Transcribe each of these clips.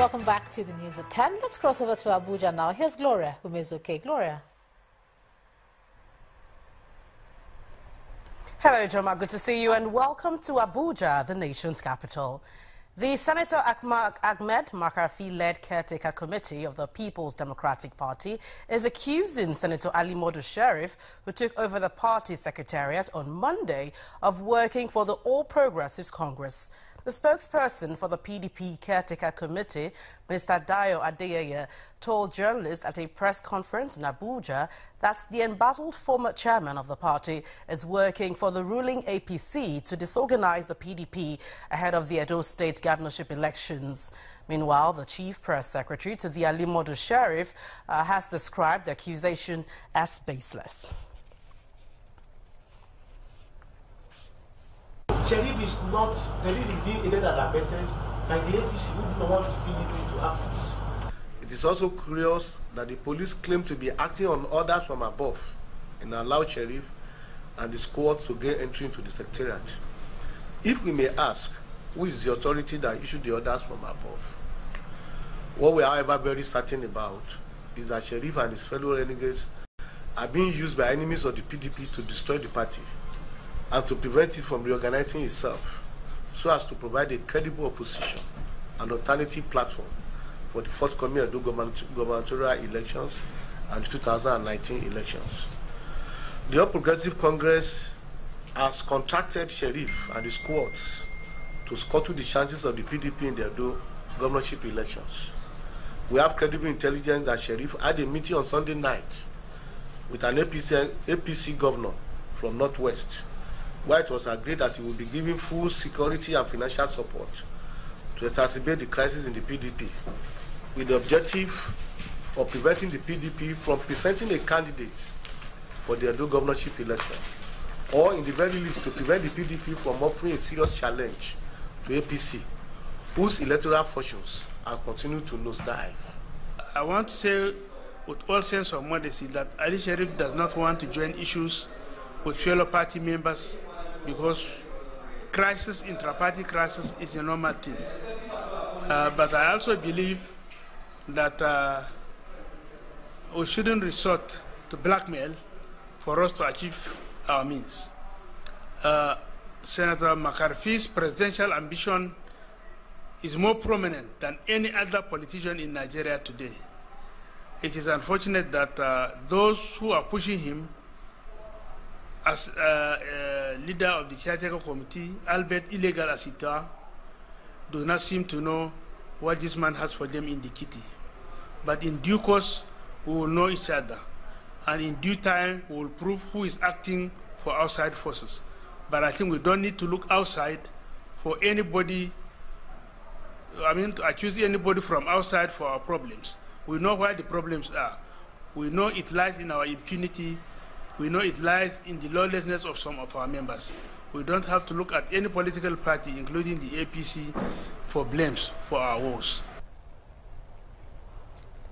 Welcome back to the news at 10. Let's cross over to Abuja now. Here's Gloria okay. Gloria. Hello, Joma. Good to see you and welcome to Abuja, the nation's capital. The Senator Ahmed Makarfi-led caretaker committee of the People's Democratic Party is accusing Senator Ali Modu Sheriff, who took over the party secretariat on Monday, of working for the All Progressives Congress. The spokesperson for the PDP Caretaker Committee, Mr. Dayo Adeyeye, told journalists at a press conference in Abuja that the embattled former chairman of the party is working for the ruling APC to disorganize the PDP ahead of the Edo State governorship elections. Meanwhile, the chief press secretary to the Ali Modu Sheriff uh, has described the accusation as baseless. Sheriff is not, Sheriff is being aided and abetted by the APC who do not want the PDP to have peace. It is also curious that the police claim to be acting on orders from above and allow Sheriff and the squad to gain entry into the secretariat. If we may ask, who is the authority that issued the orders from above? What we are, however, very certain about is that Sheriff and his fellow renegades are being used by enemies of the PDP to destroy the party and to prevent it from reorganizing itself so as to provide a credible opposition, an alternative platform for the forthcoming Edo gubernatorial elections and 2019 elections. The All Progressive Congress has contracted Sheriff and his squads to scuttle the chances of the PDP in the Edo governorship elections. We have credible intelligence that Sheriff had a meeting on Sunday night with an APC, APC governor from Northwest where it was agreed that he would be giving full security and financial support to exacerbate the crisis in the PDP with the objective of preventing the PDP from presenting a candidate for the Edo governorship election, or in the very least to prevent the PDP from offering a serious challenge to APC, whose electoral fortunes are continuing to nosedive. I want to say with all sense of modesty that Ali Sharif does not want to join issues with fellow party members because crisis, intra-party crisis is a normal thing. Uh, but I also believe that uh, we shouldn't resort to blackmail for us to achieve our means. Uh, Senator Makarfi's presidential ambition is more prominent than any other politician in Nigeria today. It is unfortunate that uh, those who are pushing him as uh, uh, leader of the caretaker committee, Albert illegal as it are, do not seem to know what this man has for them in the kitty. But in due course, we will know each other. And in due time, we will prove who is acting for outside forces. But I think we don't need to look outside for anybody, I mean, to accuse anybody from outside for our problems. We know where the problems are. We know it lies in our impunity we know it lies in the lawlessness of some of our members. We don't have to look at any political party, including the APC, for blames for our woes.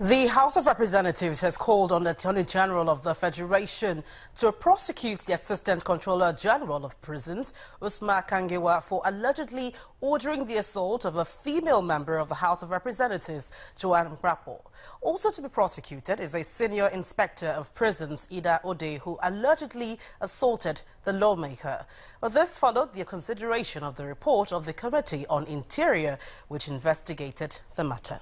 The House of Representatives has called on the Attorney General of the Federation to prosecute the Assistant Controller General of Prisons, Usman Kangiwa, for allegedly ordering the assault of a female member of the House of Representatives, Joanne Grapo. Also to be prosecuted is a senior inspector of prisons, Ida Ode, who allegedly assaulted the lawmaker. This followed the consideration of the report of the Committee on Interior, which investigated the matter.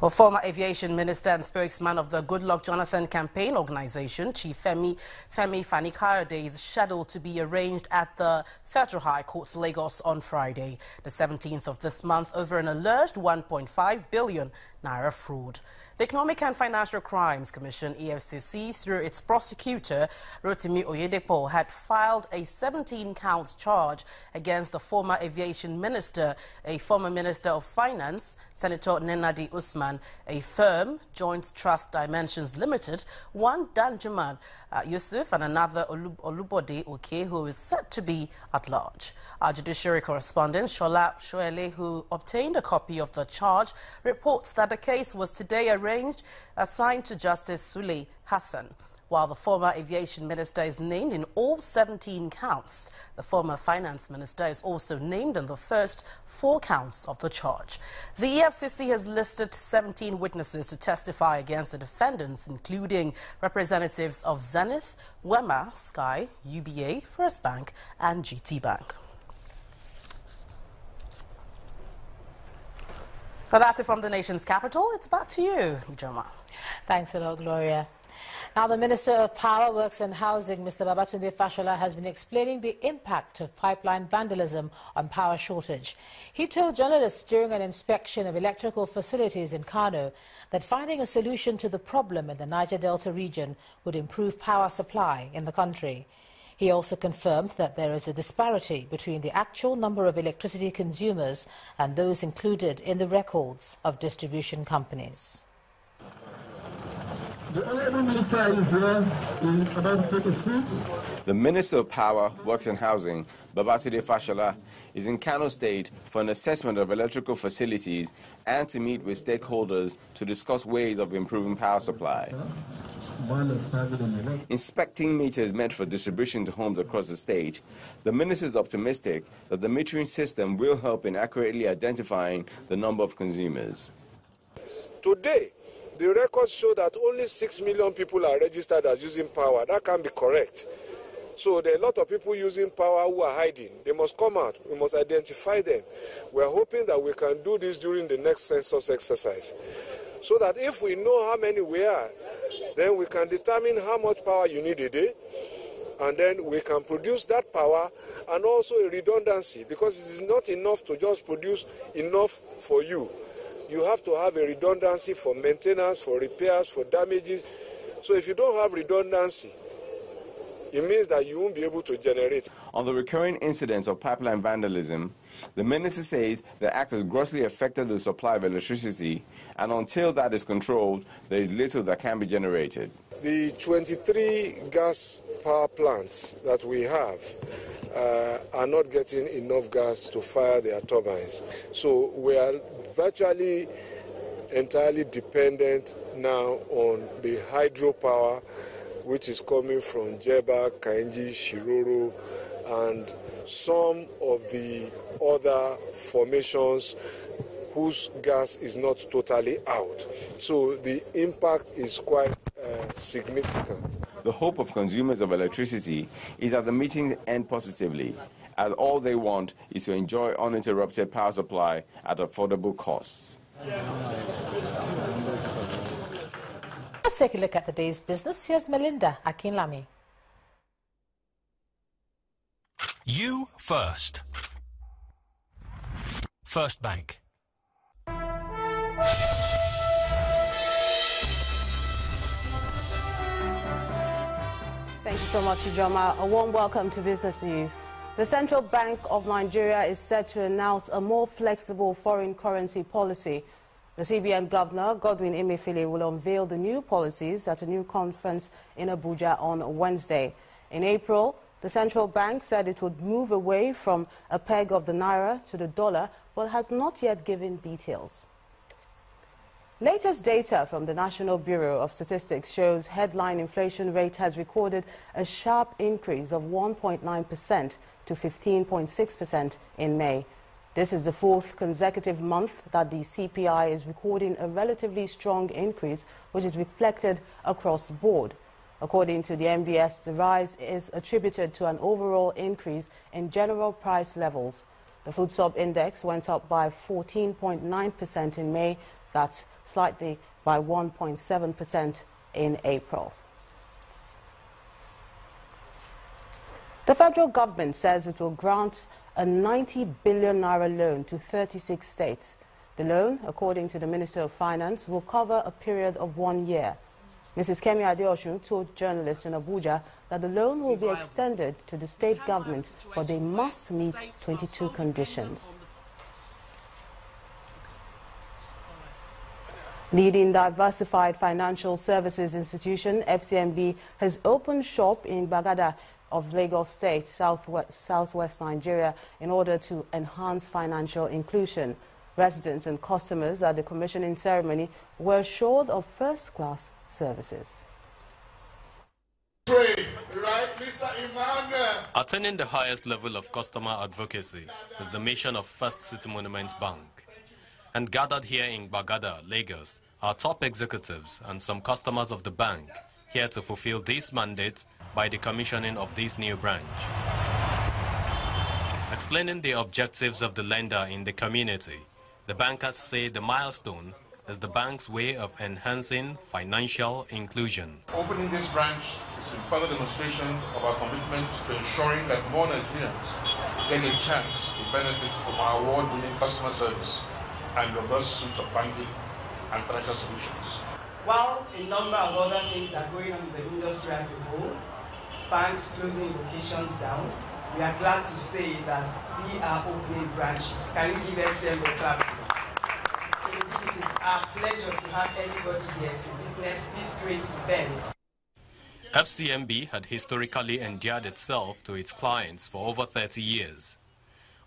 Well, former aviation minister and spokesman of the Goodluck Jonathan campaign organization, Chief Femi, Femi Fani-Kayode, is scheduled to be arraigned at the Federal High Court Lagos on Friday, the 17th of this month, over an alleged 1.5 billion naira fraud. The Economic and Financial Crimes Commission, EFCC, through its prosecutor, Rotimi Oyedepo, had filed a 17-count charge against the former aviation minister, a former minister of finance, Senator Nenadi Usman, a firm, Joint Trust Dimensions Limited, one Danjuman uh, Yusuf, and another Olubode Oke, who is said to be at large. Our judiciary correspondent, Shola Shoele, who obtained a copy of the charge, reports that the case was today arranged, assigned to Justice Sule Hassan. While the former aviation minister is named in all 17 counts, the former finance minister is also named in the first four counts of the charge. The EFCC has listed 17 witnesses to testify against the defendants, including representatives of Zenith, Wema, Sky, UBA, First Bank, and GT Bank. For that's it from the nation's capital. It's back to you, Joma. Thanks a lot, Gloria. Now, the Minister of Power, Works and Housing, Mr. Babatunde Fashola, has been explaining the impact of pipeline vandalism on power shortage. He told journalists during an inspection of electrical facilities in Kano that finding a solution to the problem in the Niger Delta region would improve power supply in the country. He also confirmed that there is a disparity between the actual number of electricity consumers and those included in the records of distribution companies. The Honourable Minister is here, is about to take a seat. The Minister of Power, Works and Housing, Babatunde Fashola, is in Kano State for an assessment of electrical facilities and to meet with stakeholders to discuss ways of improving power supply. Inspecting meters meant for distribution to homes across the state, the minister is optimistic that the metering system will help in accurately identifying the number of consumers. Today, the records show that only 6 million people are registered as using power. That can't be correct. So there are a lot of people using power who are hiding. They must come out. We must identify them. We are hoping that we can do this during the next census exercise. So that if we know how many we are, then we can determine how much power you need a day. And then we can produce that power and also a redundancy because it is not enough to just produce enough for you you have to have a redundancy for maintenance, for repairs, for damages. So if you don't have redundancy, it means that you won't be able to generate. On the recurring incidents of pipeline vandalism, the minister says the act has grossly affected the supply of electricity, and until that is controlled, there is little that can be generated. The 23 gas power plants that we have uh, are not getting enough gas to fire their turbines. So we are virtually entirely dependent now on the hydropower which is coming from Jebba, Kainji, Shiroro, and some of the other formations whose gas is not totally out. So the impact is quite uh, significant. The hope of consumers of electricity is that the meetings end positively, as all they want is to enjoy uninterrupted power supply at affordable costs. Let's take a look at the day's business. Here's Melinda Akinlami. You first. First Bank. Thank you so much, Ijoma. A warm welcome to Business News. The Central Bank of Nigeria is set to announce a more flexible foreign currency policy. The CBN Governor, Godwin Emefiele, will unveil the new policies at a new conference in Abuja on Wednesday. In April, the central bank said it would move away from a peg of the naira to the dollar, but has not yet given details. Latest data from the National Bureau of Statistics shows headline inflation rate has recorded a sharp increase of 1.9% to 15.6% in May. This is the fourth consecutive month that the CPI is recording a relatively strong increase, which is reflected across the board. According to the NBS, the rise is attributed to an overall increase in general price levels. The food sub index went up by 14.9% in May. That's slightly by 1.7% in April. The federal government says it will grant a 90 billion naira loan to 36 states. The loan, according to the Minister of Finance, will cover a period of one year. Mrs. Kemi Adeosun told journalists in Abuja that the loan will be extended to the state governments, but they must meet 22 conditions. Leading diversified financial services institution, FCMB, has opened shop in Gbagada of Lagos State, southwest, southwest Nigeria, in order to enhance financial inclusion. Residents and customers at the commissioning ceremony were assured of first-class services. Attaining the highest level of customer advocacy is the mission of First City Monument Bank. And gathered here in Gbagada, Lagos, are top executives and some customers of the bank here to fulfill this mandate by the commissioning of this new branch. Explaining the objectives of the lender in the community, the bankers say the milestone is the bank's way of enhancing financial inclusion. Opening this branch is a further demonstration of our commitment to ensuring that more Nigerians get a chance to benefit from our award-winning customer service and robust suite of banking and financial solutions. While a number of other things are going on in the industry as a whole, banks closing locations down, we are glad to say that we are opening branches. Can you give FCMB a clap? So it is our pleasure to have everybody here to witness this great event. FCMB had historically endeared itself to its clients for over 30 years.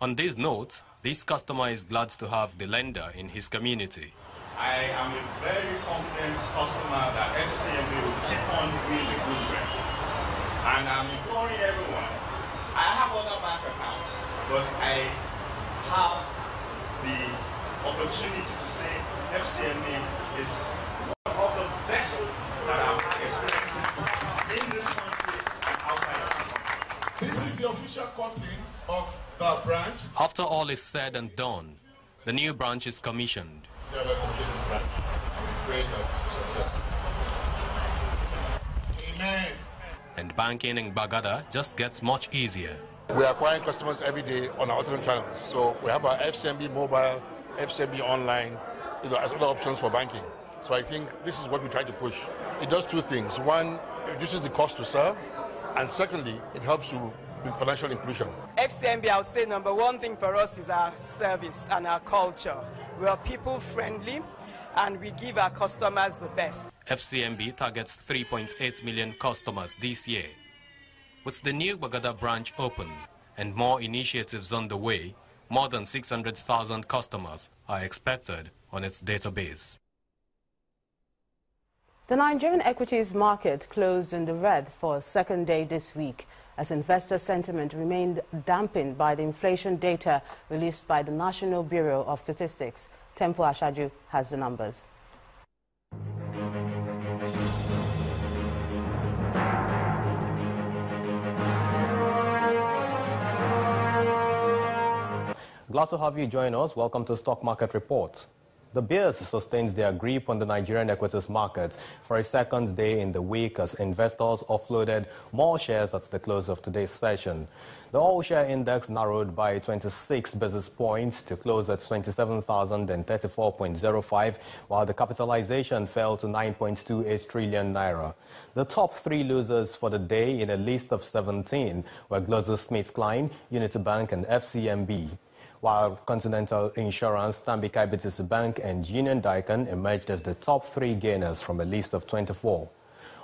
On this note, this customer is glad to have the lender in his community. I am a very confident customer that FCMB will keep on doing the good work. And I'm imploring everyone. I have other bank accounts, but I have the opportunity to say FCMB is one of the best that I've had experiences in this country and outside of the country. This is the official cutting of. After all is said and done, the new branch is commissioned. Amen. And banking in Gbagada just gets much easier. We are acquiring customers every day on our alternate channels. So we have our FCMB mobile, FCMB online, you know, as other options for banking. So I think this is what we try to push. It does two things. One, it reduces the cost to serve, and secondly, it helps you with financial inclusion. FCMB, I would say number one thing for us is our service and our culture. We are people friendly and we give our customers the best. FCMB targets 3.8 million customers this year. With the new Gbagada branch open and more initiatives on the way, more than 600,000 customers are expected on its database. The Nigerian equities market closed in the red for a second day this week as investor sentiment remained dampened by the inflation data released by the National Bureau of Statistics. Temple Ashaju has the numbers. Glad to have you join us. Welcome to Stock Market Report. The bears sustains their grip on the Nigerian equities market for a second day in the week as investors offloaded more shares at the close of today's session. The all-share index narrowed by 26 basis points to close at 27,034.05, while the capitalization fell to 9.28 trillion naira. The top three losers for the day in a list of 17 were GlaxoSmithKline, Unity Bank, and FCMB while Continental Insurance, Stanbic IBTC Bank, and Union Dicon emerged as the top three gainers from a list of 24.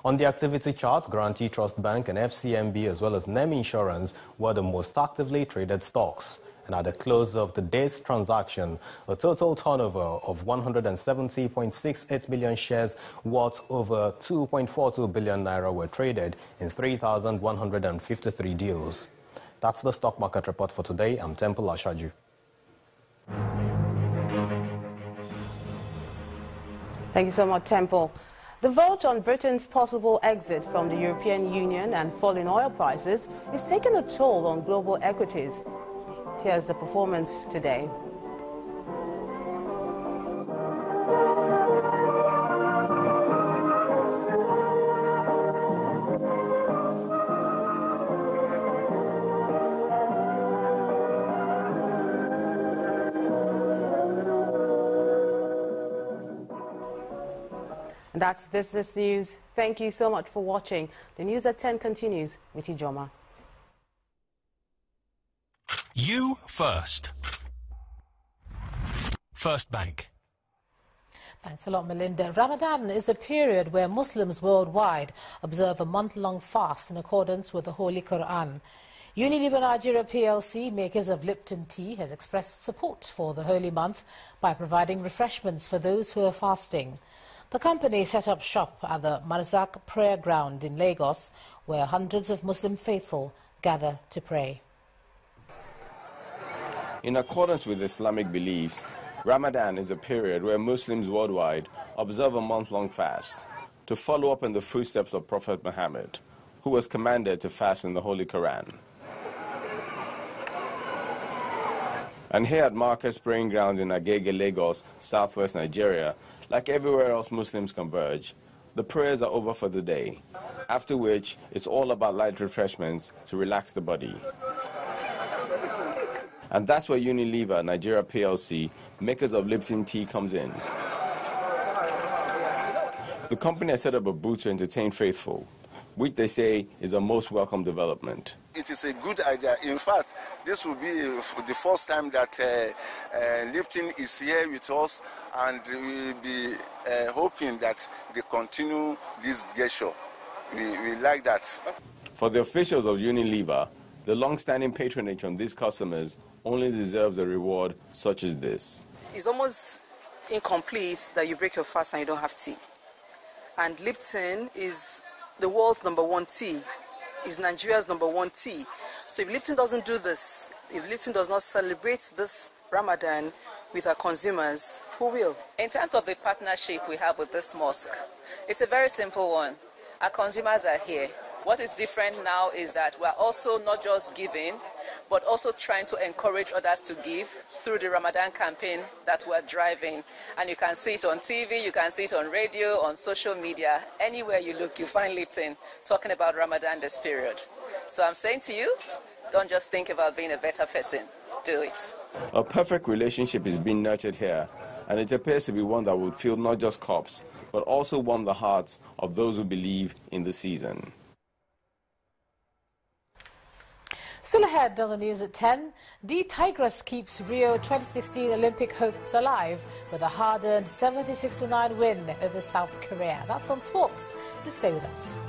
On the activity chart, Guaranty Trust Bank and FCMB as well as NEM Insurance were the most actively traded stocks. And at the close of the day's transaction, a total turnover of 170.68 million shares worth over 2.42 billion naira were traded in 3,153 deals. That's the stock market report for today. I'm Temple Ashaju. Thank you so much, Temple. The vote on Britain's possible exit from the European Union and falling oil prices is taking a toll on global equities. Here's the performance today. That's business news. Thank you so much for watching. The news at 10 continues with Ijoma. You first. First Bank. Thanks a lot, Melinda. Ramadan is a period where Muslims worldwide observe a month-long fast in accordance with the Holy Quran. Unilever Nigeria PLC, makers of Lipton tea, has expressed support for the holy month by providing refreshments for those who are fasting. The company set up shop at the Markaz prayer ground in Lagos, where hundreds of Muslim faithful gather to pray. In accordance with Islamic beliefs, Ramadan is a period where Muslims worldwide observe a month-long fast to follow up in the footsteps of Prophet Muhammad, who was commanded to fast in the Holy Quran. And here at Markaz Praying Ground in Agege, Lagos, southwest Nigeria, like everywhere else Muslims converge, the prayers are over for the day, after which it's all about light refreshments to relax the body. And that's where Unilever Nigeria PLC, makers of Lipton tea, comes in. The company has set up a booth to entertain faithful, which they say is a most welcome development. It is a good idea. In fact, this will be the first time that uh, uh, Lipton is here with us, and we'll be uh, hoping that they continue this gesture. We, we like that. For the officials of Unilever, the long-standing patronage on these customers only deserves a reward such as this. It's almost incomplete that you break your fast and you don't have tea. And Lipton is the world's number one tea, is Nigeria's number one tea. So if Lipton doesn't do this, if Lipton does not celebrate this Ramadan with our consumers, who will? In terms of the partnership we have with this mosque, it's a very simple one. Our consumers are here. What is different now is that we're also not just giving, but also trying to encourage others to give through the Ramadan campaign that we're driving. And you can see it on TV, you can see it on radio, on social media. Anywhere you look, you find Lipton talking about Ramadan this period. So I'm saying to you, don't just think about being a better person, do it. A perfect relationship is being nurtured here, and it appears to be one that will fill not just cups, but also warm the hearts of those who believe in the season. Still ahead on the news at 10, the Tigress keeps Rio 2016 Olympic hopes alive with a hard-earned 70-69 win over South Korea. That's on sports. Just stay with us.